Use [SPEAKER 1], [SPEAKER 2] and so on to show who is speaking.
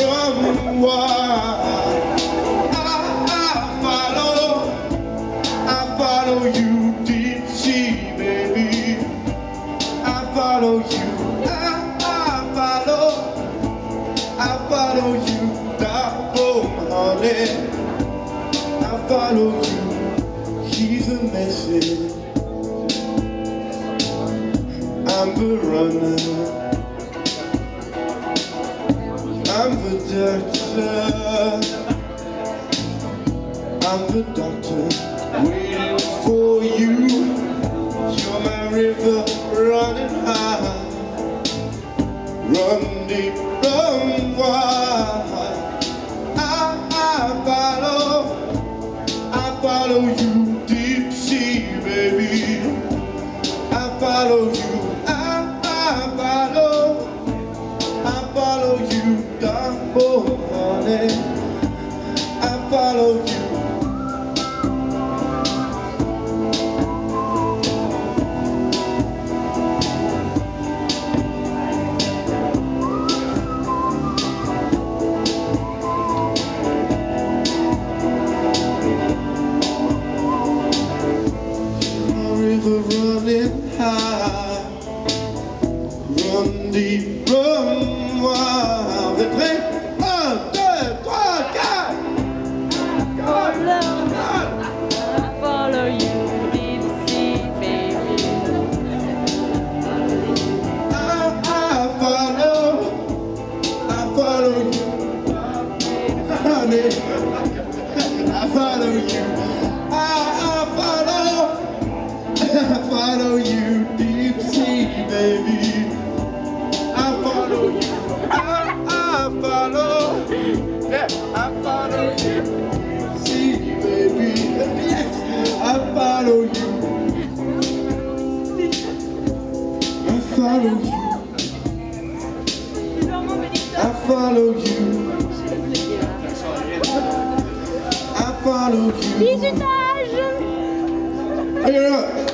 [SPEAKER 1] from wild. I, I follow, I follow you deep sea, baby. I follow you, I, I follow, I follow you, double honey. I follow you, he's a message. I'm the runner. I'm the doctor. I'm the doctor waiting for you. You're my river running high. Run deep, run wide. I, I follow, I follow you deep sea, baby. I follow you, I follow you, double honey. I follow you. I, follow, you, follow you, deep sea, baby. I follow you. I, I follow. Yeah, I follow you. See, baby. I follow you. I follow you. I follow you. I follow you.